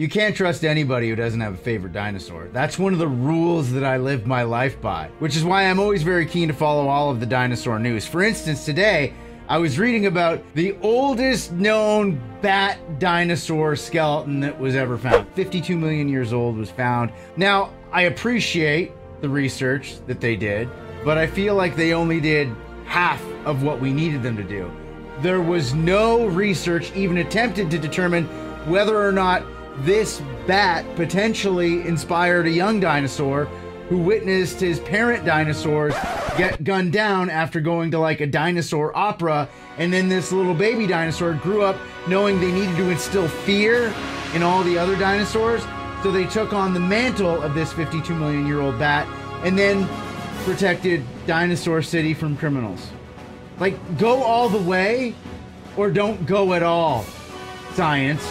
You can't trust anybody who doesn't have a favorite dinosaur. That's one of the rules that I live my life by, which is why I'm always very keen to follow all of the dinosaur news. For instance, today, I was reading about the oldest known bat dinosaur skeleton that was ever found. 52 million years old was found. Now, I appreciate the research that they did, but I feel like they only did half of what we needed them to do. There was no research even attempted to determine whether or not this bat potentially inspired a young dinosaur who witnessed his parent dinosaurs get gunned down after going to like a dinosaur opera. And then this little baby dinosaur grew up knowing they needed to instill fear in all the other dinosaurs. So they took on the mantle of this 52 million year old bat and then protected Dinosaur City from criminals. Like, go all the way or don't go at all. Science.